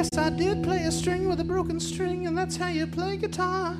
Yes, I did play a string with a broken string, and that's how you play guitar.